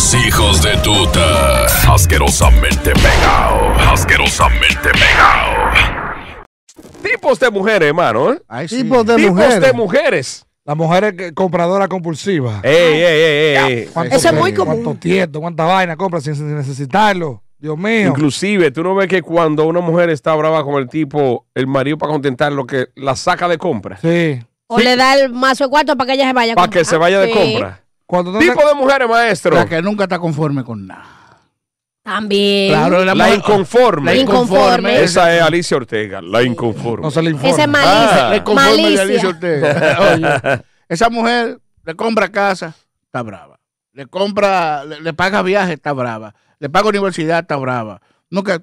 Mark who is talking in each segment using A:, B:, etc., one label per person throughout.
A: Los hijos de tuta. Asquerosamente pegado. Asquerosamente pegado.
B: Tipos de mujeres, hermano. ¿eh?
C: Ay, sí.
D: Tipos de
B: Tipos
D: mujeres.
B: de mujeres.
E: La mujer es que- compradora compulsiva.
B: Ey, ey, ey, ey.
E: ¿Cuánto
F: Eso es muy común.
E: Cuánto tieto, cuánta vaina compra sin, sin necesitarlo. Dios mío.
B: Inclusive, tú no ves que cuando una mujer está brava con el tipo, el marido para contentar lo que la saca de compra.
E: Sí.
F: O le da el mazo de cuarto para que ella se vaya a
B: Para que se vaya de
F: Sí,
B: compra.
E: Cuando
B: Tipo de mujeres, maestro.
C: La que nunca está conforme con nada.
F: También.
C: Claro,
B: La inconforme.
C: La
F: Inconforme.
B: Esa es Alicia Ortega, la inconforme.
E: no se le informa.
F: Ese es
B: Ah.
F: malicia.
C: La inconforme de
F: malicia.
C: Alicia Ortega. Oye, esa mujer le compra casa, está brava. Le compra, le, le paga viaje, está brava. Le paga universidad, está brava. Nunca,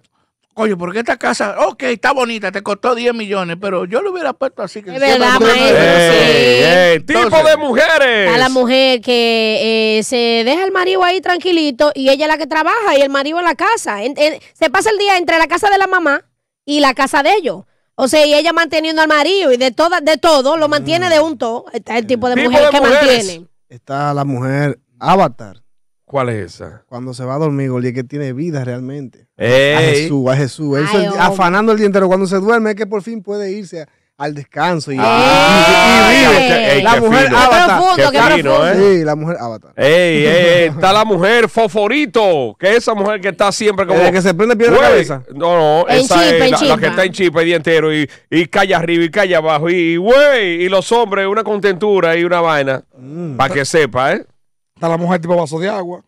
C: oye, porque esta casa, ok, está bonita, te costó 10 millones, pero yo lo hubiera puesto así. Que
F: Es verdad, maestro,
B: tipo
C: Entonces-
B: de mujeres.
F: A la mujer que eh, se deja el marido ahí tranquilito y ella es la que trabaja y el marido en la casa. En- en- se pasa el día entre la casa de la mamá y la casa de ellos. O sea, y ella manteniendo al marido y de toda, de todo, lo mantiene de un todo. Está el tipo de
B: Tipo
F: mujer
B: de
F: que
B: mujeres.
F: mantiene.
D: Está la mujer avatar.
B: ¿Cuál es esa?
D: Cuando se va a dormir, Goli, es que tiene vida realmente. A
B: Ey.
D: Jesús, a Jesús.
F: Ay, hombre.
D: afanando el día entero. Cuando se duerme, es que por fin puede irse a- al descanso. Y,
F: Ey.
D: y- y vive.
B: Ey,
D: la
B: qué
D: mujer avatar.
B: ¿eh?
D: Sí, la mujer avatar.
B: Ey, ey, ey, está la mujer favorito, que es esa mujer que está siempre como...
D: Desde que se prende piedra en la cabeza.
B: No, no,
F: En
B: esa es la, la que está en chispa el día entero y, y calla arriba y calla abajo y güey, y los hombres una contentura y una vaina, para que sepa, ¿eh?
E: Está la mujer tipo vaso de agua,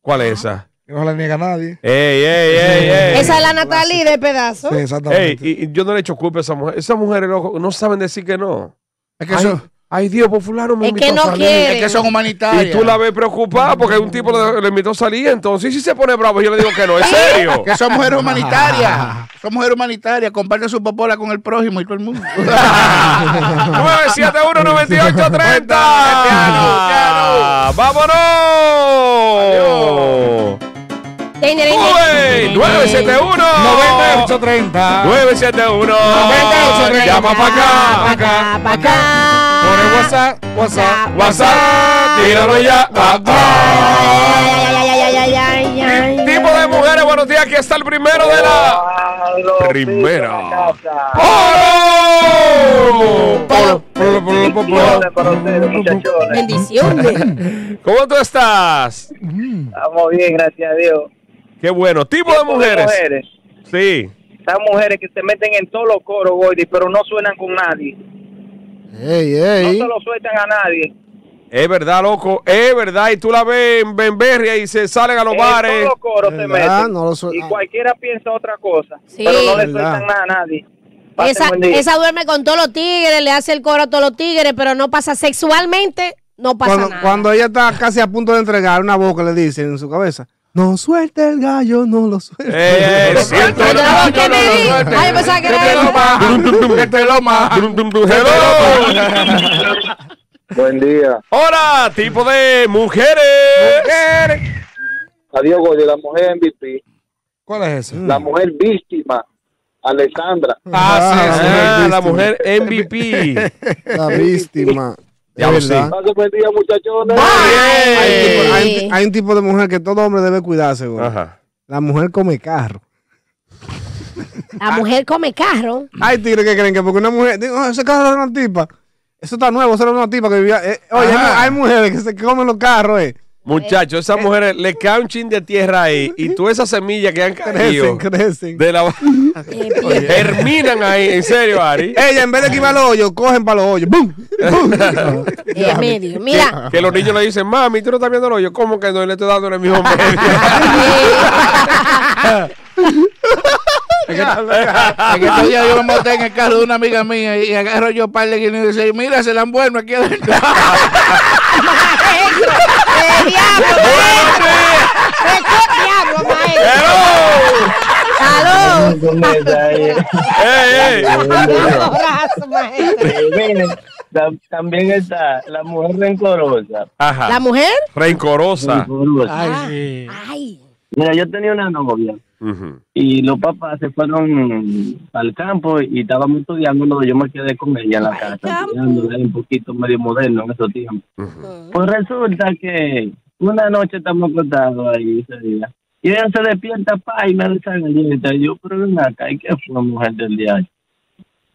B: ¿Cuál es esa?
E: que no se le niega a nadie.
B: Ey, ey, ey, ey.
F: Esa es la Natalie de pedazo.
E: Sí,
B: Ey,
E: exactamente.
B: y, y yo no le echo culpa a esa mujer. Esas mujeres no saben decir que no.
C: Es que,
B: Ay,
C: son,
B: Ay Dios, por fulano me
F: es
B: invitó
F: que no. Quiere.
C: Es que son humanitarias.
B: Y tú la ves preocupada porque un tipo le, le invitó a salir. Entonces, si sí se pone bravo, yo le digo que no, es serio.
C: que son mujeres humanitarias. Son mujeres humanitarias. Comparte su popola con el prójimo y todo el mundo.
B: 971-9830. ¡Vámonos! Adiós. 971
E: 9830
B: 971 9830 Llama para acá,
F: para acá, para acá.
E: Por el WhatsApp, WhatsApp,
B: WhatsApp. Tíralo ya. Tipo de mujeres, buenos días. Aquí está el primero de la primera.
E: ¡Polo!
F: Bendiciones.
B: ¿Cómo tú estás?
G: Estamos bien, gracias a Dios.
B: Qué bueno. Tipo de mujeres. Sí.
G: Esas mujeres que se meten en todos los coros, Gordy, pero no suenan con nadie.
D: Ey,
G: No
D: ey.
G: se lo sueltan a nadie.
B: Es verdad, loco. Es verdad. Y tú la ves en Benberria y se salen a los
G: En
B: bares.
G: todos los coros se meten.
D: No lo
G: y cualquiera piensa otra cosa.
F: Sí.
G: Pero no le
D: ¿Verdad?
G: sueltan nada a nadie.
F: Esa, esa duerme con todos los tigres, le hace el coro a todos los tigres, pero no pasa sexualmente, no pasa
D: Cuando,
F: nada.
D: cuando ella está casi a punto de entregar una boca, le dice en su cabeza: No suelte el gallo, no lo suelte.
B: Eh, eh, siento el-
F: no, ¿qué me di? Ay, yo pensaba que.
C: Que te lo más.
B: Dum, dum, dum, hello.
G: Buen día.
B: Hola, tipo de mujeres.
G: Adiós, Gordy, la mujer MVP.
E: ¿Cuál es ese?
G: La mujer víctima, Alessandra.
E: Ah, sí, sí.
B: Ah, la mujer MVP.
D: La víctima.
B: Ya lo
G: buen día, muchachones.
D: Hay, un tipo de mujer que todo hombre debe cuidarse, güey.
B: Ajá.
D: La mujer come carro.
F: La mujer come carro.
D: Hay tigres que creen que porque una mujer, digo, "Ah, ese carro era una tipa. Eso está nuevo, eso era una tipa que vivía. eh, oye, hay mujeres que se comen los carros, eh.
B: Muchachos, esas mujeres le cae un chin de tierra ahí y todas esas semillas que han caído
D: Crecen, crecen.
B: de la
F: Eh,
B: germinan ahí, en serio, Ari.
D: Ella, en vez de que iba al hoyo, cogen para los hoyos. ¡Bum! ¡Bum!
F: Eh, medio. Mira,
B: Que los niños le dicen, mami, tú no estás viendo el hoyo. ¿Cómo que no? Le estoy dando en el mismo medio.
C: Que estos días yo me monté en el carro de una amiga mía y agarro yo par de guineos y dice, mira, se la han vuelto aquí adentro.
F: eh, diablo, maestro. Eh, co- diablo, maestro. Aló.
B: ¡Ey, ey!
F: Maestro.
G: También está la mujer rencorosa.
B: Ajá.
F: ¿La mujer?
B: Rencorosa.
C: Ay, sí.
F: Ay.
G: Mira, yo tenía una novia
B: Ujú.
G: y los papás se fueron al campo y estábamos estudiando, yo me quedé con ella en la casa, estudiando, era un poquito medio moderno en esos tiempos. Pues resulta que una noche estamos acostados ahí ese día. Y ella se despierta, pa, y me desagalienta. Y yo, pero ven acá, ¿y qué fue, mujer del diario?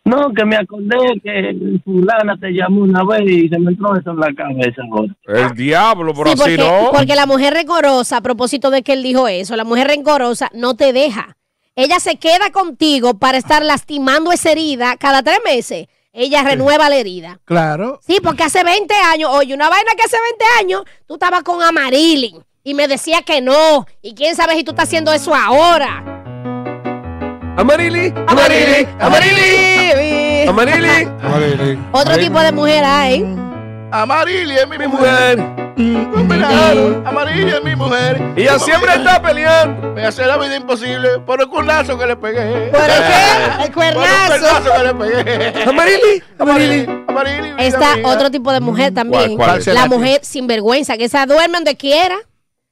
G: No, que me acordé que fulana te llamó una vez y se me entró eso en la cabeza ahora.
B: El diablo, pero
F: Sí,
B: así
F: porque,
B: no.
F: porque la mujer rencorosa, a propósito de que él dijo eso, la mujer rencorosa no te deja. Ella se queda contigo para estar lastimando esa herida cada tres meses. Ella renueva la herida.
C: Claro.
F: Sí, porque hace 20 años, oye, una vaina que hace 20 años, tú estabas con Amarilyn y me decía que no. Y quién sabe si tú estás haciendo eso ahora.
B: Amarili, Amarili, Amarili,
F: Amarili.
B: Amarili.
F: Otro tipo de mujer hay.
C: Amarili es mi,
B: Mi
C: mujer. No. Amarili es mi mujer.
B: Y ella siempre está peleando.
C: Me hace la vida imposible por el cuernazo que le pegué.
F: ¿Por qué? El
C: Por el
F: cuernazo.
C: cuernazo que le pegué.
B: Amarili,
C: Amarili. Amarili.
F: Está otro tipo de mujer también.
B: cuál es?
F: La mujer sin vergüenza, que esa duerme donde quiera,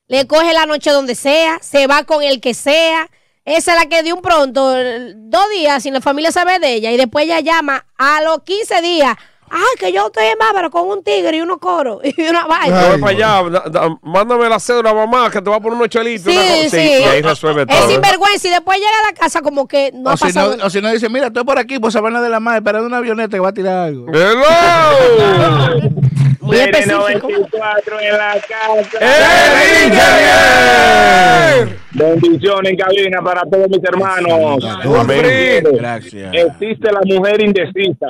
F: le coge la noche donde sea, se va con el que sea. Esa es la que de un pronto, dos días sin la familia sabe de ella, y después ella llama a los 15 días. Ah, que yo estoy en bárbaro con un tigre y unos coros y una vaina.
B: Voy para allá, da- da- mándame la cédula, mamá, que te va a poner unos chelitos.
F: Sí,
B: una cosa-
F: sí.
B: Y ahí resuelve
F: Es
B: todo.
F: sinvergüenza y después llega a la casa como que no ha
C: O si, no, o si no dice, mira, estoy por aquí, por Sabana de la Mar, esperando una avioneta que va a tirar algo.
B: ¡Hello!
F: Muy específico.
G: 94 en la casa.
H: Bendiciones en cabina para todos mis hermanos.
C: Gracias.
H: Existe la mujer indecisa.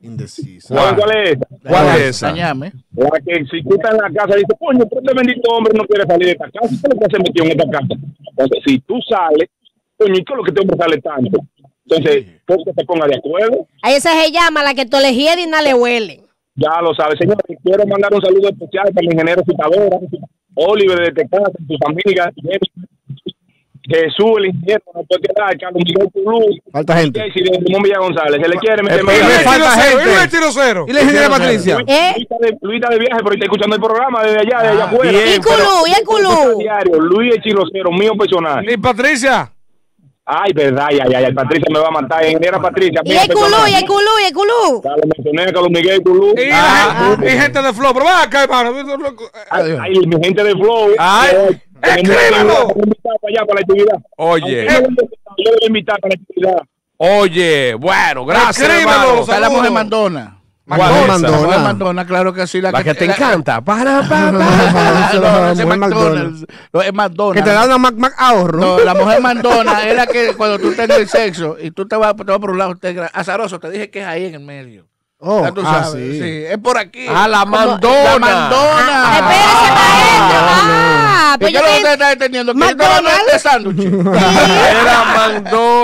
D: Indecisa.
H: ¿Saben cuál es?
B: ¿Cuál es esa?
C: Dañame.
H: La que si tú estás en la casa dice, coño, pero este bendito hombre no quiere salir de esta casa. ¿Qué es lo que se metió en esta casa? Entonces, si tú sales, coño, ¿y qué es lo que este hombre sale tanto? Entonces, ¿por qué se ponga de acuerdo?
F: A esa se llama la que tolegiera y no le huele.
H: Ya lo sabes, señor. Quiero mandar un saludo especial para el ingeniero Citadora, Oliver de Tecate, sus amigas, Jesús, el ingeniero, no puede quedar, Carlos Miguel Tulú,
D: Falta gente.
H: Jessy de Simón Villa González. Se le quiere, hermano.
B: primer
D: falta gente. ¿Y la ingeniera Patricia?
F: ¿Eh?
H: Luis está de, de viaje, pero está escuchando el programa desde allá, de allá afuera.
B: bien.
F: Y culú, y el culú.
H: Luis el chilocero, mío personal.
E: Y Patricia.
H: Ay, verdad, ay, ay, ay, Patricia me va a matar. Ingeniera Patricia,
F: Y el culú, y el culú, y el culú.
H: Ya lo mencioné, Carlos Miguel Tulú.
E: Y,
H: Ah,
E: la gente, y gente de Flow. Pero va acá, hermano.
H: Ay, ay, mi gente de Flow.
B: Ay,
H: Eh,
E: escríbelo.
H: que invitar para allá, para la actividad.
B: Oye,
H: Yo voy a invitar para la actividad.
B: oye, bueno, gracias,
E: Escríbelo,
B: hermano.
C: Está la mujer mandona. La mujer
D: mandona.
C: mandona, claro que sí. La,
B: La que te
C: la-
B: encanta. Para, pa, pa.
C: Ah, no,
D: La
C: ese es McDonald's. No, es McDonald's.
D: Que te da una Mac, Mac ahorro.
C: No, la mujer mandona es la que cuando tú tengas el sexo y tú te vas, te vas por un lado, te azaroso, te dije que es ahí en el medio.
D: Oh,
C: Ya tú
D: ah,
C: sabes.
D: sí.
C: sí. es por aquí.
B: Ah, la
C: La
B: mandona.
C: mandona.
F: Ah, espérese, maestro. Ah,
C: ¿Y
F: pues
C: qué
F: yo
C: es lo que
F: te-
C: usted está entendiendo? Hablando de sándwich.
B: Era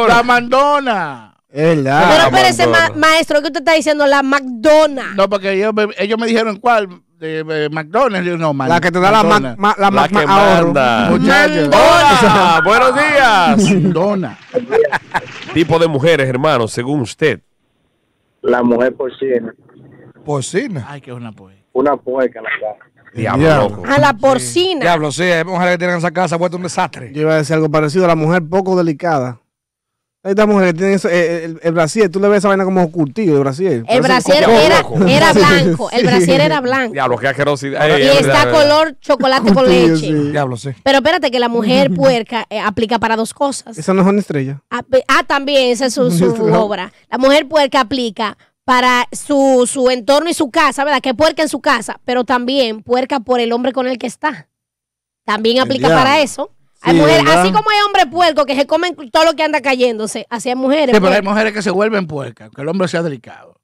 C: La
B: mandona.
D: Es verdad.
F: Pero
B: la
F: espérese, ma- maestro, ¿qué usted está diciendo? La McDonald's.
C: No, porque ellos me, ellos me dijeron cuál. De, de McDonald's. Yo, no, man-
D: La que te da la Mac,
C: McDonald's.
D: ma- la
B: La
D: Mac,
B: que manda.
C: Muchachos.
B: Hola, buenos días.
C: Mandona.
B: tipo de mujeres, hermano, según usted.
H: La mujer porcina.
E: Porcina.
C: Ay, que es una poeta.
H: Una puerca la casa.
B: Diablo.
F: A la porcina.
E: Diablo, sí, hay mujeres que tienen esa casa vuelta un desastre.
D: Yo iba a decir algo parecido a la mujer poco delicada. Mujeres que tienen eso, eh, el, el brasier, tú le ves esa vaina como curtido, el brasier.
F: El brasier era, era blanco. El
D: Sí.
F: brasier era blanco.
B: Diablo, qué asquerosidad.
F: Y
B: es
F: está
B: verdad,
F: color chocolate con leche.
D: sí.
E: Diablo, sí.
F: Pero espérate que la mujer puerca eh, aplica para dos cosas.
D: Esa no es una estrella.
F: Ah, ah, también, esa es su, su obra. La mujer puerca aplica para su, su entorno y su casa, ¿verdad? Que puerca en su casa, pero también puerca por el hombre con el que está. También aplica para eso. Hay
D: Sí,
F: mujeres, así como hay hombres puercos que se comen todo lo que anda cayéndose, así hay mujeres.
C: Sí, pero hay mujeres que se vuelven puercas, que el hombre sea delicado.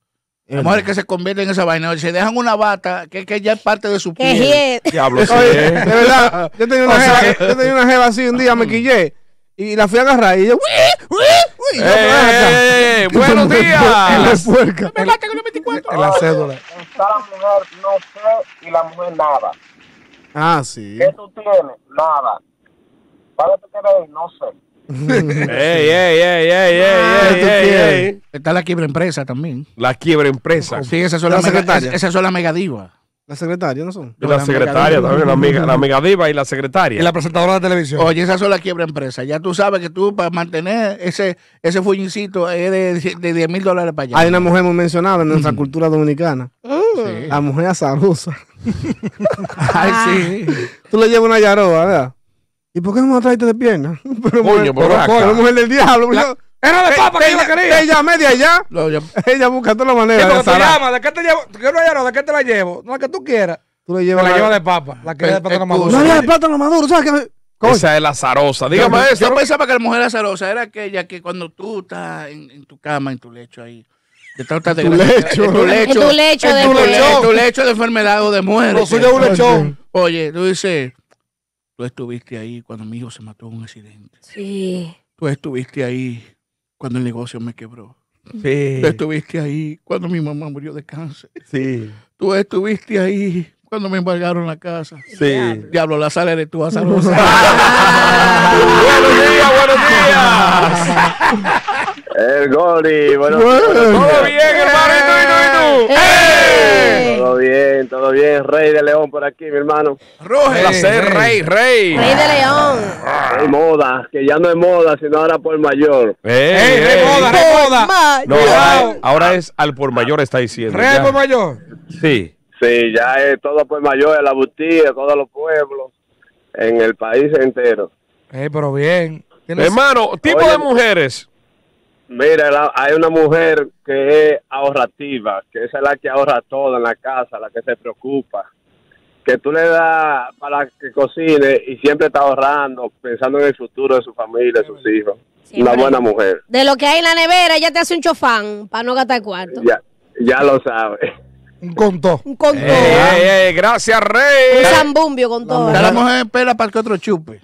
C: Hay
D: Es
C: mujeres que se convierten en esa vaina y se dejan una bata que, que ya es parte de su piel.
F: hiede.
B: Diablo, sí.
D: Oye, de verdad, yo tenía una,
E: O sea
D: jeva, yo tenía una jeva así un día, me quillé y la fui a agarrar y yo, ¡Uy! ¡Uy! ¡Uy!
B: Ey,
D: Yo, "Ven acá".
B: ey, ey, buenos
D: En la
B: días.
E: En la cédula.
G: Está la mujer, no sé, y la mujer nada.
D: Ah, sí.
G: ¿Qué tú tienes? Nada. ¿Para tú quieres? No sé.
B: Ey, ey, ey, ey, ey,
D: ¿Qué tú
B: ey, ey.
C: Está la quiebra empresa también.
B: La quiebra empresa.
C: Sí, esas son
D: La
C: las mega,
D: secretaria.
C: es- esas son las megadivas.
D: La secretaria, ¿no son?
B: Y la secretaria también, la amiga, la amiga diva y la secretaria.
E: Y la presentadora de televisión.
C: Oye, esas son las quiebra empresa. Ya tú sabes que tú para mantener ese ese fuñicito es de, de 10 mil dólares para allá.
D: Hay una mujer muy mencionada en nuestra cultura dominicana.
C: Sí.
D: La mujer azarosa.
C: Ay, sí.
D: Tú le llevas una yaroba, ¿verdad? ¿Y por qué no me la traiste de pierna? Pero
B: Coño,
D: mujer,
B: pero
D: pero, coño, mujer del diablo.
E: La- Era de papa que yo la
D: ella,
E: quería.
D: ella media allá.
C: Lo- yo-
D: Ella busca toda la
E: Sí,
D: manera de
E: ¿de qué te llevo? ¿Qué no hay no? ¿De qué te la llevo? No, la que tú quieras.
D: Tú le
E: Te
D: llevas
E: la
D: la-
E: lleva de papa. La que es de plátano
C: excusa.
E: maduro.
D: No había de plátano maduro, ¿sabes qué? Coño.
B: Esa es la zarosa. Dígame
C: yo,
B: eso.
C: yo pensaba que la mujer azarosa era aquella que cuando tú estás en, en tu cama, en tu lecho ahí, te trata de
D: Tu lecho.
C: en tu lecho,
F: En tu lecho de
C: de enfermedad o de muerte.
E: Lo suyo es un lechón.
C: Oye, tú dices, tú estuviste ahí cuando mi hijo se mató en un accidente.
F: Sí.
C: Tú estuviste ahí cuando el negocio me quebró.
B: Sí,
C: Tú estuviste ahí cuando mi mamá murió de cáncer.
B: sí,
C: Tú estuviste ahí cuando me embargaron la casa.
B: sí.
C: Diablo, la sala eres tú, azarosa.
B: buenos días, buenos días.
G: El Gori, bueno,
B: Todo bien, hermanito, ¿y tú, y tú?
F: ¡Eh!
G: todo bien, todo bien. Rey de León por aquí, mi hermano.
C: Roger.
B: Placer, rey, rey.
F: Rey de León.
G: Hay moda, que ya no es moda, sino ahora por mayor.
B: Ey,
E: ¡Ey,
B: ey.
E: remoda, remoda!
F: Ma-
B: No, ahora, ahora es al por mayor está diciendo.
E: Rey
B: ya.
E: por mayor.
B: Sí.
G: Sí, ya es todo por mayor, en la bustía, todos los pueblos, en el país entero.
E: Eh, pero bien.
B: Hermano, tipo
G: Oye.
B: de mujeres.
G: Mira, la- hay una mujer que es ahorrativa, que esa es la que ahorra todo en la casa, la que se preocupa. Que tú le das para que cocine y siempre está ahorrando, pensando en el futuro de su familia, de sus hijos.
F: Siempre.
G: Una buena mujer,
F: De lo que hay en la nevera, ella te hace un chofán para no gastar cuarto.
G: ya, ya lo sabe.
E: Un contó.
F: Un con
B: Ey,
F: todo.
B: ey, ey, gracias,
F: Un
B: rey.
F: zambumbio con todo.
C: La mujer espera para que otro chupe.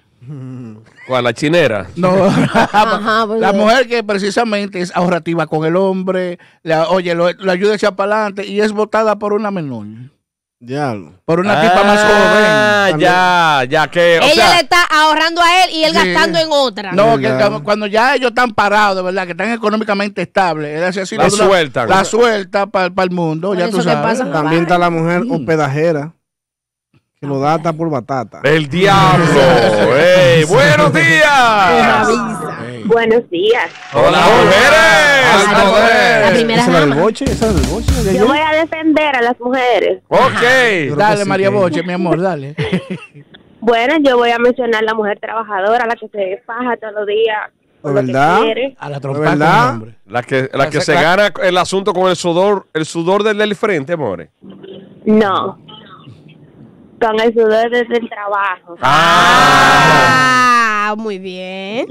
B: ¿Cuál, la chinera?
C: No,
F: Ajá, pues,
C: la
F: eh.
C: mujer que precisamente es ahorrativa con el hombre, le, oye, lo, lo ayuda a echar para adelante y es votada por una menor,
D: Diablo.
C: por una tipa más
B: Ah,
C: joven.
B: ya, ya que. O
F: Ella
B: sea,
F: le está ahorrando a él y él
C: Sí.
F: gastando en otra.
C: No, que cuando- cuando ya ellos están parados, de verdad, que están económicamente estables, así,
B: La sueltan.
C: La suelta para el mundo,
F: Por
C: ya tú sabes.
F: pasa-
D: También está la mujer hospedajera. Que lo da hasta por batata.
B: el diablo. Ey, buenos días.
I: Buenos días.
B: Hola,
F: La
B: mujeres.
F: primera
D: ¿Esa es la del
F: dama.
D: boche? ¿Esa es la del boche? ¿De
I: Yo
D: ayer?
I: voy a defender a las mujeres.
B: Ok.
C: Dale,
D: sí,
C: María
D: que-
C: Boche, mi amor, dale.
I: Bueno, yo voy a mencionar la mujer trabajadora, la que se faja todos los días. por
D: ¿De
I: lo que
D: verdad?
I: quiere.
C: A la
D: ¿De
C: trompa
D: verdad?
C: con hombre.
B: La que, la que se gana el asunto con el sudor, el sudor del, del frente, amores.
I: No. Con el sudor desde el trabajo.
F: Ah, muy bien.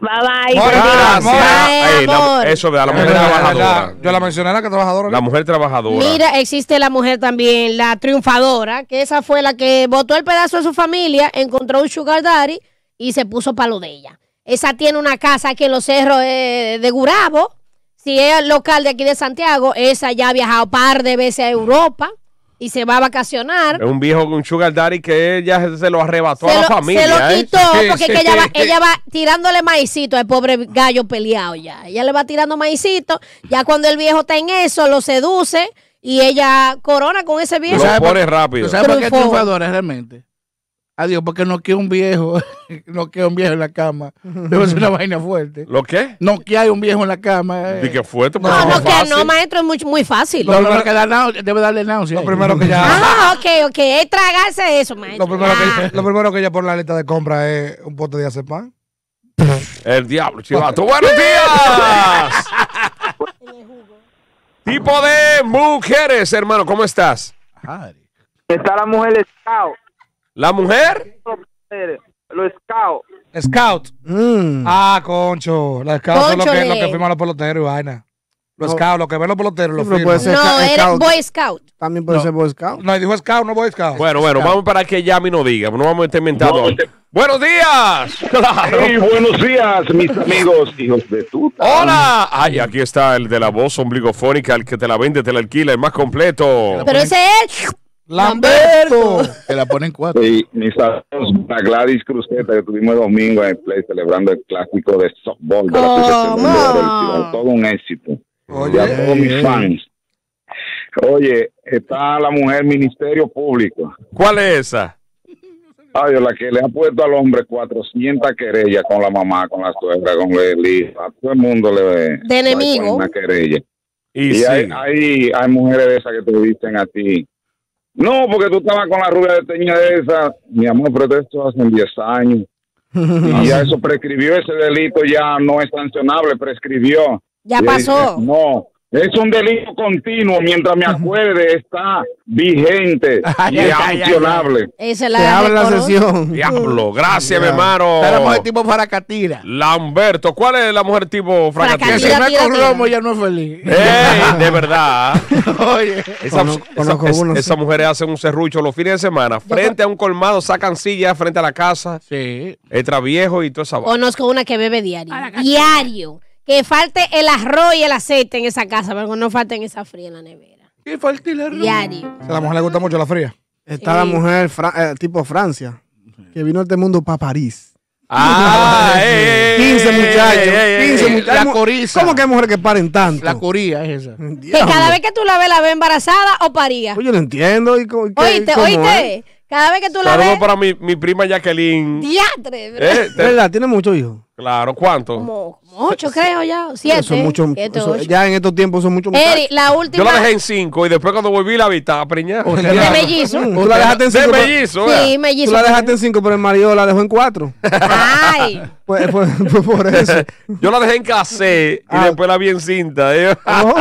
I: Bye bye.
B: Gracias.
E: more.
B: Ey, la- eso de la mujer trabajadora.
E: Yo la mencioné, la que trabajadora.
B: La mujer trabajadora.
F: Mira, existe la mujer también, la triunfadora, que esa fue la que botó el pedazo de su familia, encontró un sugar daddy y se puso palo de ella. Esa tiene una casa aquí en los cerros eh, de Gurabo. Si es local de aquí de Santiago, esa ya ha viajado par de veces a Europa y se va a vacacionar.
B: Es un viejo con un sugar daddy que ella se lo arrebató a la
F: lo,
B: familia.
F: se lo
B: ¿eh?
F: quitó porque que ella, va, ella va tirándole maicito al pobre gallo peleado ya. Ella le va tirando maicito. Ya cuando el viejo está en eso, lo seduce y ella corona con ese
B: Lo
F: viejo.
C: por-
B: pone rápido.
C: ¿Tú sabes por qué es
F: Triunfó.
C: triunfadora realmente? Adiós, porque no queda un viejo, no queda un viejo en la cama. Debe ser una vaina fuerte.
B: ¿Lo qué?
C: No que hay un viejo en la cama. eh.
B: Di que fuerte,
F: No, no, que maestro, es muy, muy fácil.
C: No, no, que da náusea, debe darle náusea.
E: Lo primero que ya.
F: Ah, ok, ok. Es tragarse eso, maestro.
E: Lo primero,
F: Ah.
E: que, lo primero pone en la lista de compra es un pote de azepam.
B: El diablo, chivato. ¡Buenos días! tipo de mujeres, hermano, ¿cómo estás?
G: Está la mujer scout,
B: ¿La mujer?
G: los scout.
E: Scout.
D: Mm.
E: Ah, concho. Los scouts son los que, los que firman los peloteros y vaina. Los
D: No.
E: scouts, los que ven los peloteros, los firman.
F: No, eres
D: scout.
F: Boy Scout.
D: También puede
E: No.
D: ser Boy Scout.
E: No, y dijo scout, no boy scout.
B: Bueno, bueno, vamos para que llame y nos diga. No vamos a estar inventando.
H: No, te-
B: ¡Buenos días! Claro.
H: Hey, buenos días, mis amigos, hijos de tuta.
B: ¡Hola! Ay, aquí está el de la voz ombligofónica, el que te la vende, te la alquila, el más completo.
F: Pero ese es.
E: Lamberto.
C: Te la ponen cuatro.
H: Sí, mis amigos, la Gladys Cruzeta, que tuvimos el domingo en el Play celebrando el clásico de softball de la
F: ¿Cómo?
H: Asociación Mundial del Cibao. Todo un éxito. y a
E: Oye,
H: todos mis fans. Oye, está la mujer Ministerio Público.
B: ¿Cuál es esa?
H: Ay, la que le ha puesto al hombre 400 querellas con la mamá, con la suegra, con el hijo. A todo el mundo le
F: De enemigo.
H: Una querella.
B: Y,
H: Y
B: sí.
H: hay, hay, hay mujeres de esas que te dicen a ti, No, porque tú estabas con la rubia de teña esa. Mi amor, pero esto hace 10 años. Y ya eso prescribió, ese delito ya no es sancionable, prescribió.
F: Ya
H: Y
F: pasó.
H: dice, No, es un delito continuo. Mientras me acuerde, está vigente y es sancionable.
D: Se abre la sesión.
B: Diablo, gracias, mi hermano.
C: Está la mujer tipo faracatira.
B: Lamberto, ¿cuál es la mujer tipo
C: Que
B: fracatira?
C: si no es con romo, ya no es feliz.
B: Ey, de verdad.
C: Oye.
B: Esa, es-
D: uno, sí.
B: esas mujeres hacen un serrucho los fines de semana. Frente a un colmado, sacan sillas frente a la casa.
C: Sí.
B: Entra viejo y toda esa.
F: Conozco una que bebe diario. Diario. Que falte el arroz y el aceite en esa casa, pero que no falten esa fría en la nevera.
C: ¿Qué falta el arroz?
F: Diario.
E: A la mujer le gusta mucho la fría.
D: Está la mujer fra- eh, tipo Francia, que vino a este mundo para París.
B: Ah, ey,
D: 15
B: ey,
D: muchachos.
B: ey, ey,
D: 15
B: ey.
D: muchachos.
C: La
D: mu-
C: coriza.
D: ¿Cómo que hay mujeres que paren tanto?
C: La curía es esa.
F: Que cada vez que tú la ves, la ves embarazada o paría.
D: Oye, yo no entiendo. ¿y co- y qué-
F: Oíste,
D: cómo
F: oíste.
D: es?
F: Cada vez que tú la
B: Saludos
F: ves.
B: para mi, mi prima Jacqueline.
F: Diatre, ¿verdad?
B: Eh, te-
D: ¿Verdad? Tiene muchos hijos.
B: Claro, ¿cuánto?
F: Como, ocho, creo ya. Siete.
D: Eso es mucho,
F: siete,
D: eso- ya en estos tiempos son muchos
F: Eri, la
B: Yo
F: última.
B: la dejé en cinco y después cuando volví la vi estaba preñada.
F: De mellizo.
D: Tú la dejaste en
B: De
D: cinco. pero-
B: mellizo,
F: Sí,
B: ¿verdad?
F: mellizo.
D: Tú la dejaste en cinco, pero el marido la dejó en cuatro.
F: Ay.
D: Pues, pues- pues por eso.
B: Yo la dejé en casé y
D: Ah.
B: después la vi en cinta. ¿eh?
D: Oh,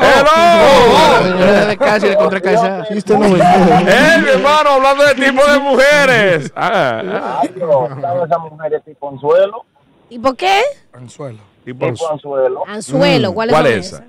B: ¡Hello!
C: de casa y de contra casa.
D: chiste no me-
B: ¡Eh, mi hermano! Hablando de tipo de mujeres. Ah, ah.
G: esa mujer es tipo anzuelo?
F: ¿Y por qué?
E: Anzuelo.
B: Tipo,
G: anzuelo.
F: Anzuelo. ¿Cuál es,
B: ¿Cuál
F: son
B: es esa?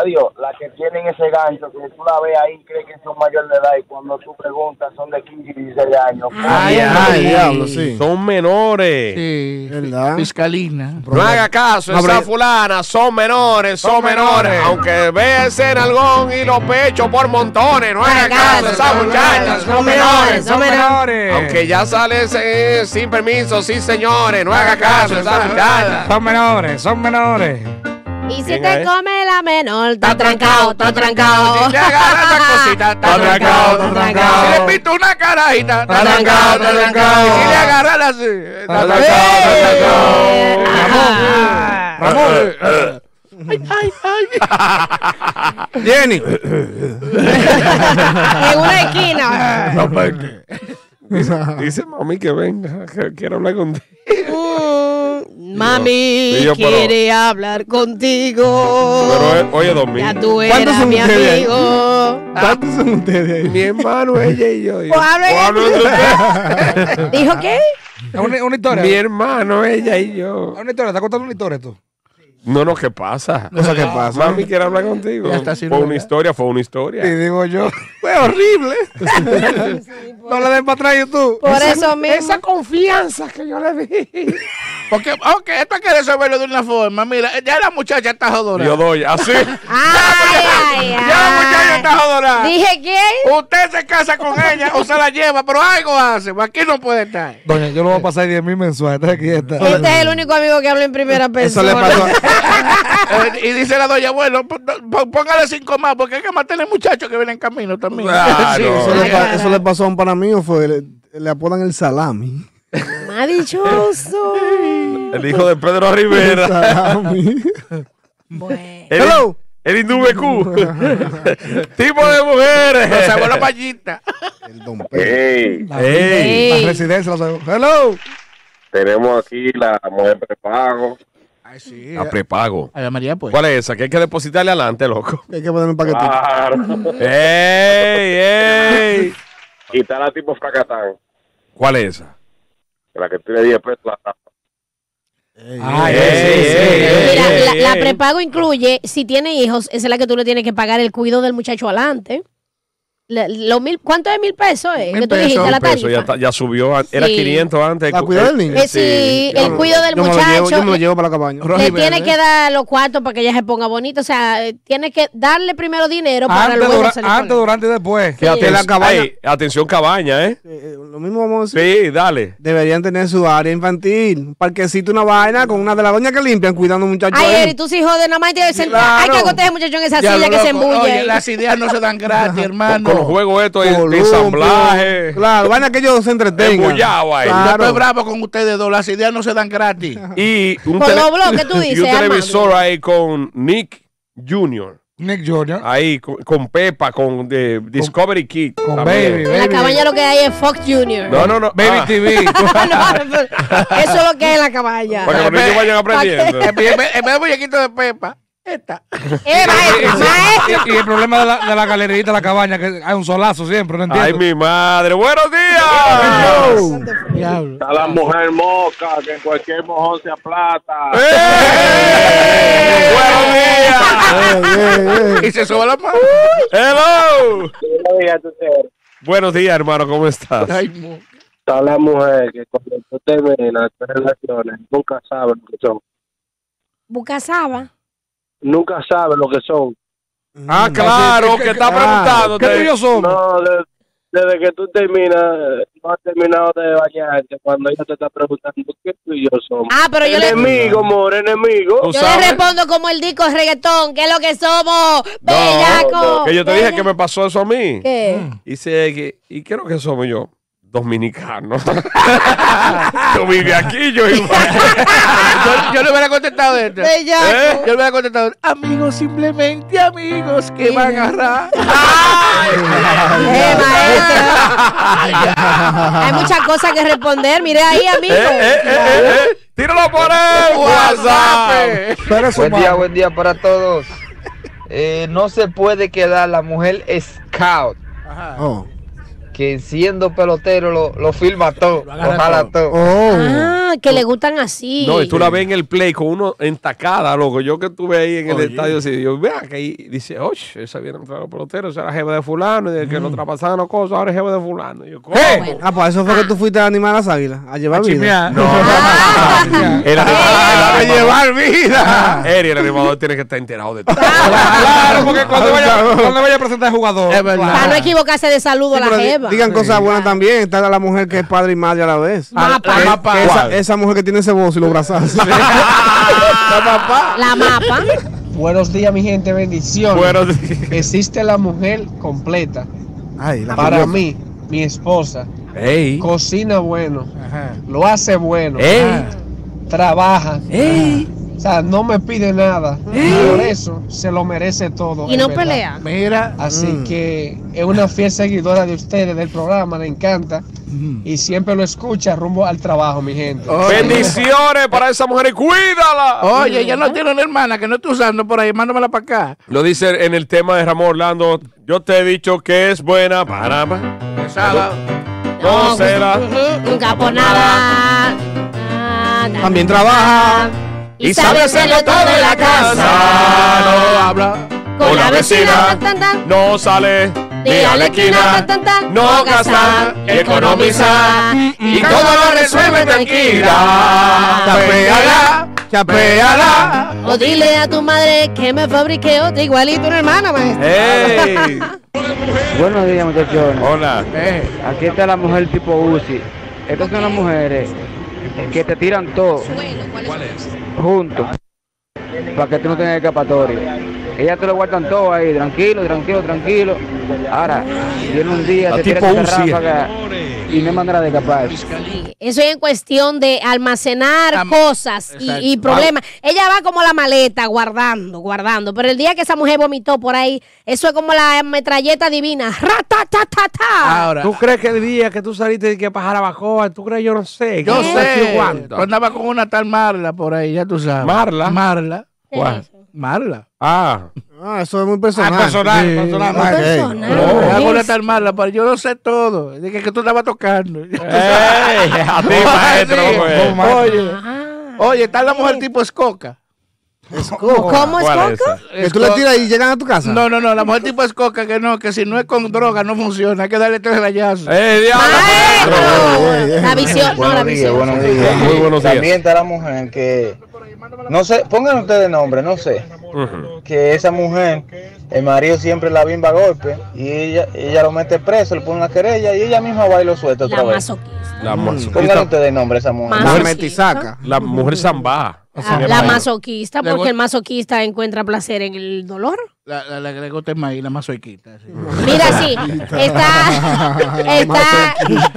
G: Adiós, la que tienen ese gancho, que tú la ves ahí, cree que son mayor de edad y cuando tú preguntas son de 15 y 16 años.
F: Ay,
D: Ay, diablo, sí.
B: Son menores.
C: Sí.
D: ¿Verdad?
C: Fiscalina.
B: No haga caso,
D: No,
B: esa fulana, son menores, son, menores. Aunque vea ese nalgón y los pechos por montones, no haga caso, esas muchachas son menores.
F: son menores.
B: Aunque ya sale ese- sin permiso, sí señores, no haga caso, esas muchachas.
E: Son menores, son menores.
F: Y si
B: ¿Quién
F: te
B: es?
F: come la menor, está trancado, está trancado.
C: Si le agarra esa cosita, está
B: Está trancado, está trancado.
C: Si le pinta una carajita, está
B: trancado,
C: trancado,
B: está trancado.
C: Y si le agarra la... Está
B: Está
C: trancado.
F: Ah.
D: Ramón. Jenny.
F: En una esquina.
B: Dice, dice mami que venga, que quiero hablar contigo.
F: Mm, Mami
B: Y yo, pero-
F: quiere hablar contigo.
B: Pero eh, oye, Domingo.
F: ya tú
D: ¿Cuántos
F: eras
D: son
F: mi
D: ustedes ahí?
F: amigo.
D: ¿Cuántos son ustedes ahí?
B: Mi hermano, ella y yo.
F: ¿Dijo qué?
E: Es una, una historia.
B: Mi hermano, ella y yo.
E: Es una historia. ¿Estás contando una historia tú?
B: No, no, ¿qué pasa?
D: Que pasa.
B: Mami quiere hablar contigo.
C: Ya está
B: fue una historia, fue una
E: Y
B: historia.
E: digo yo.
D: Fue horrible.
E: No le den para atrás YouTube.
F: Por eso mismo.
B: confianza que yo le di.
C: Porque, ok, esto hay que resolverlo de una forma. Mira, ya la muchacha está jodora.
B: Yo doy, así.
F: Ay, ay,
C: Ya la muchacha
F: ay.
C: está jodora.
F: Dije quién.
C: Usted se casa con ella o se la lleva, pero algo hace. pues Aquí no puede estar.
E: Doña, yo le voy a pasar 10 mil mensuales. Está quieta.
F: Este es el único amigo que habla en primera
D: Eso le
F: persona.
D: pasó.
C: Eh, y dice la doña, bueno, póngale cinco más, porque hay que mantener muchachos que vienen en camino también.
B: Claro.
C: Sí,
D: Eso le, pa- eso le pasó a un pana mío. Fue, le, le apodan el salami.
F: Más dichoso.
B: El hijo de Pedro
D: El
B: Rivera.
D: salami.
F: Bueno.
D: Hello.
B: el hindú tipo de mujeres.
C: Los abuelos payitas.
D: El don Pedro.
H: Hey,
E: La,
B: Ey.
E: la residencia. Hello.
H: tenemos aquí la mujer prepago.
C: Ay, sí.
B: A prepago.
C: A la María, pues.
B: ¿Cuál es esa? Que hay que depositarle adelante, loco.
D: Hay que poner un paquetito.
H: Claro.
B: ¡Ey, ey!
H: y está la tipo fracatán,
B: ¿Cuál es esa?
H: la que tiene 10 pesos la tapa.
F: Mira, la, prepago incluye, si tiene hijos, esa es la que tú le tienes que pagar el cuido del muchacho adelante. La- los mil, ¿Cuánto es mil pesos? Eh?
C: Mil
F: que tú
C: pesos.
F: dijiste la
B: ya,
F: tarifa.
B: está- ya subió. an- Era
F: Sí.
B: 500 antes.
D: ¿La cuidó del niño?
F: Eh, sí, el
D: Yo-
F: cuido del
D: yo me lo llevo-
F: muchacho.
D: yo me lo llevo para la cabaña.
F: Le
C: y
F: tiene que dar los cuartos para que ella se ponga bonita. O sea, eh, tiene que darle primero dinero para
E: Antes,
F: luego
E: dura- antes, durante y después.
B: Que
F: Sí.
B: aten-
D: la cabaña-
B: atención, cabaña, ¿eh?
D: Eh, eh, lo mismo vamos a decir.
B: Sí, dale.
D: Deberían tener su área infantil. Un parquecito, una vaina con una de las doñas que limpian cuidando a un muchacho.
F: Ay. Eri, tú sí jodes, nada más tienes que sentar.
D: Claro.
F: Hay que agotar ese muchacho en esa
C: Diablo,
F: silla que se embulle.
C: Oye, las ideas no se dan gratis, hermano.
B: Los juegos estos de- ensamblaje.
D: Claro, vaina que ellos se entretengan. Claro.
C: estoy bravo con ustedes dos. Las ideas no se dan gratis.
B: Y un,
F: Por
B: tele-
F: los bloques, tú
B: y
F: dices,
B: un televisor ahí con Nick Jr.
E: Nick Jr.
B: Ahí, con, con Pepa, con de Discovery Kid.
E: Con
B: también.
E: Baby,
F: En la
E: Baby.
F: cabaña lo que hay es Fox Junior.
B: No, no, no.
E: Baby
B: ah,
E: TV.
F: No, eso es lo que hay en la cabaña.
B: Para que los niños vayan aprendiendo.
C: En vez en vez de muñequito de Pepa, esta.
F: Eh, maestro, maestro.
E: y, y el problema de la, de la galerita de la cabaña, que hay un solazo siempre, no entiendo.
B: Ay, mi madre. ¡Buenos días!
C: Diablo.
H: Está la mujer moca, que en cualquier mojón se aplata.
B: ¡Eh! ¡Buenos días!
C: Y se sube la mano.
B: ¡Hello! Buenos días, hermano. ¿Cómo estás?
C: Ay, mo-
G: Está la mujer que cuando tú terminas tus relaciones nunca sabe lo que son.
F: Bucasaba.
G: Nunca sabe lo que son.
B: Ah, claro, que está
E: ¿Qué tú y
B: preguntándote.
E: yo somos?
G: No, de- desde que tú terminas, no has terminado de bañarte, cuando ella te está preguntando qué tú y yo somos.
F: Ah, pero yo le,
G: enemigo, amor, enemigo.
B: ¿Tú
F: yo
B: sabes?
F: le respondo como el disco reggaetón, que es lo que somos, bellaco.
B: Que yo te dije que me pasó eso a mí.
F: ¿Qué?
B: Dice que, ¿y qué es lo que somos yo? Dominicanos. yo viví aquí, yo iba.
C: yo, yo le hubiera contestado esto.
B: ¿Eh?
C: Yo le hubiera contestado, amigos, simplemente amigos que van a agarrar.
F: Eh. Hay muchas cosas que responder. Mire ahí, amigo.
B: Eh, eh, eh, eh, eh. Tíralo por el WhatsApp.
J: Buen día, buen día para todos. Eh, no se puede quedar la mujer scout
D: Oh.
J: Que siendo pelotero lo, lo filma todo, lo jala
C: todo.
J: todo.
D: Oh.
F: Ah, que le gustan así.
B: No, y tú la ves en el play con uno entacada, loco. Yo que estuve ahí en el
C: Oye.
B: estadio, así, yo vea que ahí dice, oye, esa viene entrar los peloteros, esa era jefe de fulano, y de que no traspasaban las cosas, ahora es jefe de fulano. Y yo, ¿cómo?
E: ¿Qué?
D: Ah, pues eso fue que tú fuiste a animar a las águilas, a llevar vida.
B: No. El animador,
C: A
B: el
C: llevar vida.
B: Eri, el animador tiene que estar enterado de todo.
E: Claro, porque cuando vaya, cuando vaya a presentar el jugador.
C: Es verdad.
F: Para no equivocarse de saludo a la
D: pero digan cosas buenas también. Está la mujer que es padre y madre a la vez.
F: Mapa.
C: La mapa.
D: Que esa, mujer que tiene ese voz y los brazos.
C: La papá.
F: La mapa.
K: Buenos días, mi gente, bendiciones.
B: Bueno,
K: Existe la mujer completa.
D: Ay, la
K: Para
D: curiosa.
K: mí, mi esposa,
B: ey,
K: cocina bueno,
C: Ajá.
K: lo hace bueno,
B: ey,
K: trabaja.
B: ey.
K: O sea, no me pide nada. Por eso se lo merece todo.
F: Y no
K: verdad.
F: pelea.
C: Mira.
K: Así
D: Mm.
K: que es una fiel seguidora de ustedes, del programa, le encanta. Y siempre lo escucha rumbo al trabajo, mi gente.
C: Oye.
B: Bendiciones para esa mujer y cuídala.
C: Oye, ella no tiene una hermana que no está usando por ahí, mándamela para acá.
B: Lo dice en el tema de Ramón Orlando. Yo te he dicho que es buena para.
C: Pesada.
B: No será.
F: Nunca por nada. Nada.
D: También trabaja.
B: Y sabe hacerlo todo en la casa.
C: No habla.
F: Con la vecina.
B: No sale
F: Ni a la esquina.
B: No gasta, economiza y todo lo resuelve tranquila.
C: Chapéala. Chapéala.
F: O dile a tu madre que me fabrique otra igualito una hermana, maestro.
B: Hey.
J: Buenos días, muchachones.
B: Hola.
J: Aquí está la mujer tipo Uzi. Estas son las mujeres que te tiran todo. Juntos. Para que tú no tengas escapatoria. Ellas te lo guardan todo ahí, tranquilo, tranquilo, tranquilo. Ahora, viene un día,
B: La
J: te
B: tipo
J: ráfaga y no hay manera de escapar.
F: Eso es en cuestión de almacenar
C: Am-
F: cosas y, problemas. Ella va como la maleta, guardando, guardando. Pero el día que esa mujer vomitó por ahí, eso es como la metralleta divina. ¡Ratatatata!
C: ahora.
B: ¿Tú crees que el día que tú saliste de que para Bacoa, tú crees yo no sé?
C: Yo
B: que
C: sé.
B: Wanda?
C: andabas con una tal Marla por ahí, ya tú sabes.
B: ¿Marla?
C: Marla.
B: ¿Cuál?
C: Marla.
B: Ah,
D: Ah, eso es muy personal.
E: Ah, personal,
D: Sí.
E: personal.
D: Ah, ok.
F: Personal.
C: No,
F: ¿qué
C: hago una
F: es?
C: tal Marla, pero yo no sé todo. Dije que tú estabas tocando.
B: ey, a ti, maestro.
C: Sí.
B: ¿cómo es?
C: Oye,
F: Ah.
C: oye, está la mujer tipo escoca.
F: ¿Cómo es
B: ¿Cuál es esa?
D: Que tú le tiras y llegan a tu casa.
C: No, no, no, la mujer tipo escoca que no, que si no es con droga no funciona, hay que darle tres rayazos.
B: ¡Eh, diablo!
F: La visión, no, la
J: Buenos días,
F: visión.
J: buenos días.
B: Muy buenos días.
J: También está la mujer que, no sé, pongan ustedes nombre, no sé,
B: Ujú.
J: que esa mujer, el marido siempre la bimba a golpe y ella, ella lo mete preso, le pone una querella y ella misma va y lo suelta otra
F: La
J: vez.
F: masoquista.
B: La
J: Pongan
B: masoquista.
J: ustedes nombre esa mujer.
D: La
F: Masoquista.
D: metisaca.
B: La mujer zambá.
F: Ah, La masoquista, porque el masoquista encuentra placer en el dolor.
C: La, la, la que le gusta el maíz, la mazoiquita. sí.
F: Mira, sí, está, está,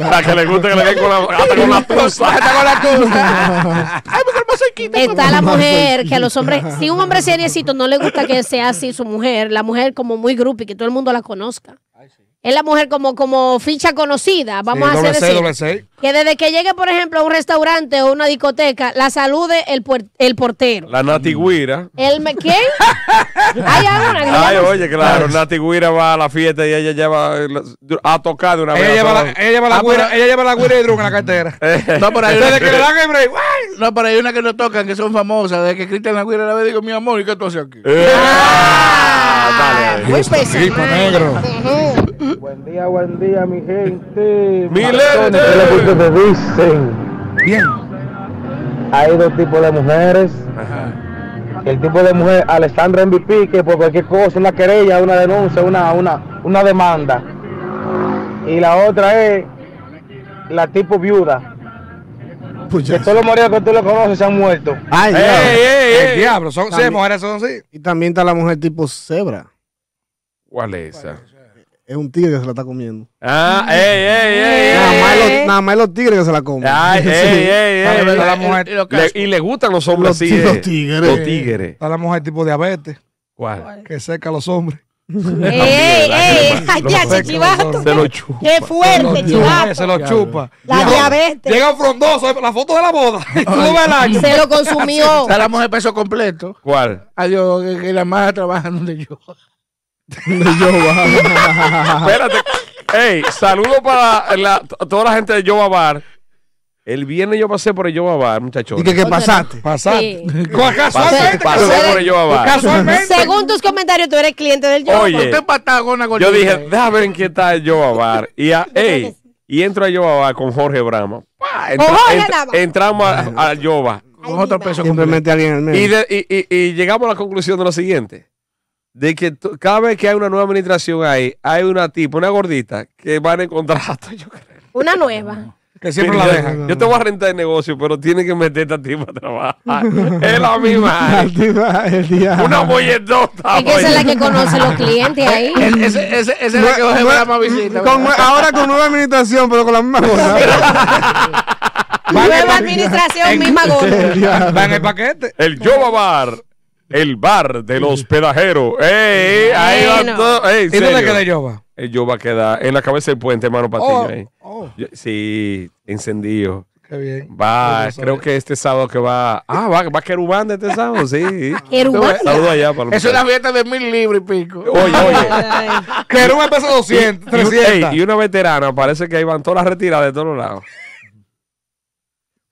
B: La que le gusta que le den con la, hasta con la tusa.
C: Hasta con la tusa.
F: Está la mujer que a los hombres, si un hombre seriecito no le gusta que sea así su mujer, la mujer como muy grupi, que todo el mundo la conozca. Es la mujer como, como ficha conocida, vamos
E: Sí,
F: a
E: doble
F: hacer
E: C,
F: decir.
E: doble C.
F: Que desde que llegue, por ejemplo, a un restaurante o una discoteca, la salude el, puer- el portero.
B: La Nati Guira.
F: El, me- ¿Quién? Hay alguna que se
B: Ay, oye, claro, Nati Guira va a la fiesta y ella lleva eh, la- a tocar de una
E: Ella
B: vez.
E: lleva, la, ella lleva la
C: Ah,
E: güira,
C: pero-
E: ella lleva la güira y drum en la cartera.
C: No, por ahí
E: Desde que le dan el break,
C: No, pero hay una que no tocan, que son famosas. De que Cristian Agüera la vez digo, mi amor, ¿y qué tú haces aquí?
B: Eh, dale.
F: Muy pesado.
E: negro.
J: Buen día, buen día, mi gente.
B: Milente.
J: ¿Qué es lo que ustedes dicen?
E: Bien.
J: Hay dos tipos de mujeres. El tipo de mujer, Alessandra MVP, que por cualquier cosa, una querella, una denuncia, una, una, una demanda. Y la otra es la tipo viuda. Que todos los maridos que tú le conoces se han muerto.
D: Ay,
B: Ey,
D: diablo.
B: ey,
E: El
B: ey.
E: diablo, son, sí,
D: También-
E: mujeres son así.
D: Y también está la mujer tipo cebra.
B: ¿Cuál es esa?
D: Es un tigre que se la está comiendo.
B: Ah, ey, ey, ey,
D: Nada
B: ey.
D: más, los, nada más los tigres que se la comen.
B: Ay,
D: Sí.
B: ey, ey,
E: Está
B: ey.
E: la- está la mujer-
B: Le- y le gustan los hombres
D: Los
B: así.
D: ti-
B: eh.
D: los tigres.
B: Los tigres.
E: Está la mujer tipo diabetes,
B: ¿Cuál?
E: que seca a los hombres.
F: Ey, ey, ay, ya, chivato.
B: Se lo chupa.
F: Qué fuerte,
E: Se
F: chivato.
E: lo chupa.
F: La
E: Llega-
F: diabetes.
E: Llega un frondoso, la foto de la boda.
F: Se lo consumió.
C: Está la mujer peso completo.
B: ¿Cuál?
C: Adiós, que, que la más trabaja donde yo.
B: Espérate. Ey, saludo para la- toda la gente de Yoba Bar. El viernes yo pasé por el Yoba Bar, muchachos.
D: ¿Y que qué pasaste?
E: Pasaste.
F: Sí.
E: Casualmente.
B: Pasé por el Yoba Bar.
E: Casualmente.
F: Según tus comentarios, tú eres cliente del yo.
B: Oye,
C: Usted patagona
B: yo dije, déjame ver en qué está el Yoba Bar. Y, a- ey, y entro a Yoba Bar con Jorge Brama. Entra-
F: Con
B: entra- entramos a, a Yoba.
C: Con otro peso.
D: Simplemente alguien en el medio.
B: Y, de- y- y- y llegamos a la conclusión de lo siguiente. De que cada vez que hay una nueva administración ahí, hay una tipa, una gordita, que van en contrato. Yo, creo.
F: Una nueva.
E: Que siempre la
B: Yo-
E: dejan.
B: Yo te voy a rentar el negocio, pero tiene que meter esta tipa a trabajar. es la misma.
D: El día- el día-
B: Una molletota.
F: Es que esa es la que conoce los clientes ahí.
C: Ese, ese, ese, ese es el que Jorge
D: Nue-
C: Brama visita.
D: con ahora con nueva administración, pero con la misma cosa.
F: Nueva administración, misma gorda.
E: Va en el paquete.
B: El Yoba Bar. El bar del hospedajero. ¡Ey! Ahí va
F: Bueno.
B: todo. Ey,
E: ¿Y dónde queda Yoba?
B: El Yoba queda en la cabeza del puente, hermano Patiño.
E: Oh,
B: ahí.
E: oh,
B: Yo- sí, encendido.
E: qué bien.
B: Va, creo
E: es.
B: que este sábado que va. Ah, va, va Querubán de este sábado, sí.
F: Querubán.
B: Saludos allá para los
C: Es una fiesta de mil libras y pico.
B: Oye, oye.
E: Que era un peso 200,
B: Y, un-
E: 300.
B: ey, y una veterana, parece que ahí van todas las retiradas de todos lados.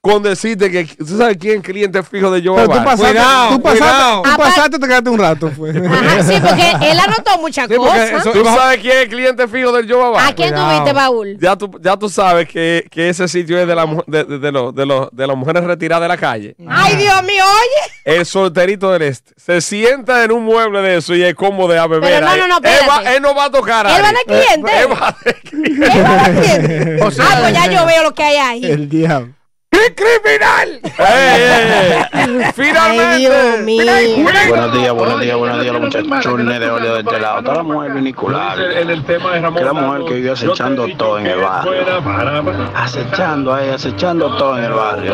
B: Con decirte que, ¿tú sabes quién es cliente fijo de Yoba
D: Pero tú pasaste,
E: Cuidado,
D: tú pasaste,
E: cuidado.
D: tú pasaste, te quedaste un rato, fue.
F: Ajá, sí, porque él anotó muchas
E: Sí,
F: cosas.
E: eso-
B: ¿Tú sabes quién es el cliente fijo del Yoba Bar?
F: ¿A quién
E: Cuidado.
F: tuviste, Baúl?
B: Ya tú, ya tú sabes que, que ese sitio es de, la, de, de, de los- de, los- de las mujeres retiradas de la calle.
F: Ay, Dios mío, oye.
B: El solterito del este. Se sienta en un mueble de eso y es cómodo de a beber.
F: Pero no, no, no,
B: él, va- él no va a tocar
F: Él va de cliente.
B: Él va de cliente.
F: ¿Qué va a decir?
C: O sea,
F: Ah, pues ya yo veo lo que hay ahí.
D: El diablo.
B: ¡Qué criminal! ¡Ey, ey! ¡Finalmente!
F: Ay, Dios mío.
L: Buenos días, buenos días, buenos días, los muchachos de Olio de este lado. Toda la mujer vinicular. Que la mujer que vive acechando todo en el barrio. Acechando ahí, acechando todo en el barrio.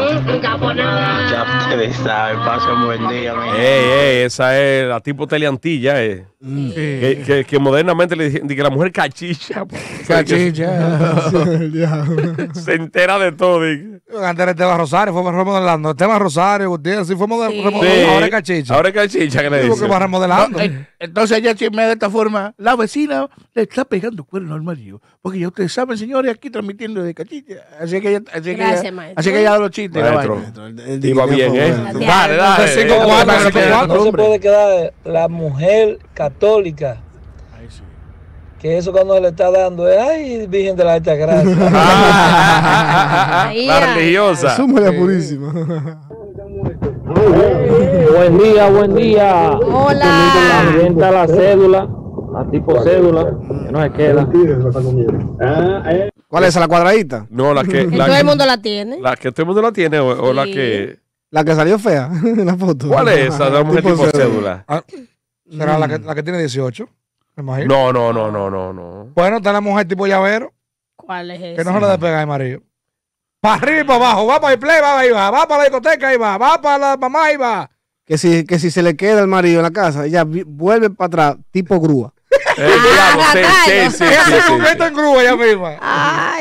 L: Ya ustedes saben, pasen buen día.
B: ¡Ey, ey! Esa es la tipo teleantilla, eh. Que, que, que modernamente le dicen que la mujer cachicha.
C: Cachicha.
B: Se entera de todo. dice.
E: Era Esteban Rosario, fue remodelando. Esteban Rosario, Gutiérrez, sí fue remodelando.
B: Sí.
E: Ahora es cachicha.
B: Ahora es cachicha que le dicen.
E: va remodelando.
C: No, eh, entonces ella chismea de esta forma. La vecina le está pegando cuernos al marido. Porque ya ustedes saben, señores, aquí transmitiendo de cachicha. Así que ella, así que
F: Gracias,
C: ella,
F: maestro.
C: así que ella da los chistes. la
B: Maestro.
D: El
B: Iba bien, ¿eh? Dale, dale.
E: De cinco cuatro, cinco cuatro.
M: No se puede quedar la mujer católica. Que eso cuando le está dando es, ay, Virgen de la Alta Gracia.
B: Ah, la
F: ahí.
B: religiosa.
D: Jesús María Purísima.
J: Buen día, buen día.
F: Hola.
J: Avienta la cédula, la tipo cédula, que no se queda.
D: ¿Cuál es esa, la cuadradita?
B: No, la que,
F: Que
B: la,
F: todo el mundo la tiene.
B: la que todo el mundo la tiene o, o la
F: Sí.
B: que...
D: La que salió fea en la foto.
B: ¿Cuál es esa? La mujer tipo cédula.
E: Ah, ¿Será la, que, la que tiene 18? Me imagino.
B: No, no, no, no, no, no.
E: Bueno, está la mujer tipo llavero,
F: ¿Cuál es
E: que
F: esa?
E: no se le despega de marido. Para arriba y para abajo. Va para el play, va, ahí va. Va para la discoteca, ahí va. Va para la mamá, ahí va.
D: Que si, que si se le queda el marido en la casa, ella vuelve para atrás, tipo grúa.
B: Sí, sí, sí, sí,
E: se convierte en grúa ella misma.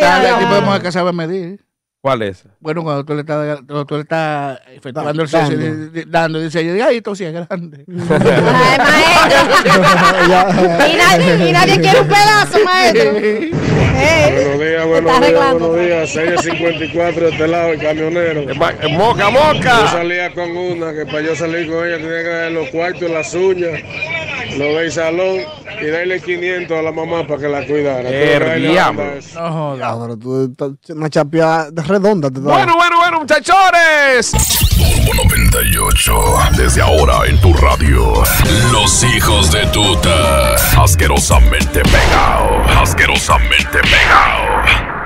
C: ¿Sabes el tipo de mujer que sabe medir?
B: ¿Cuál es?
C: Bueno, cuando tú le estás, tú le estás efectuando el y di- di- dando, dice ella, ay, esto sí es grande.
F: Y nadie, y nadie quiere un pedazo, maestro.
N: Buenos días, buenos días,
F: arreglando.
N: buenos días. 654 de este lado, el camionero.
B: Moca, moca.
N: Yo salía con una que para yo salir con ella tenía que darle los cuartos, las uñas, lo del salón y darle 500 a la mamá para que la cuidara.
C: No jodas.
D: Ah, pero tú estás una chapeada redonda. Te da.
B: Bueno, bueno, bueno, muchachones.
A: Turbo 98. Desde ahora en tu radio. Los hijos de tuta. Asquerosamente pegado. Asquerosamente pegado.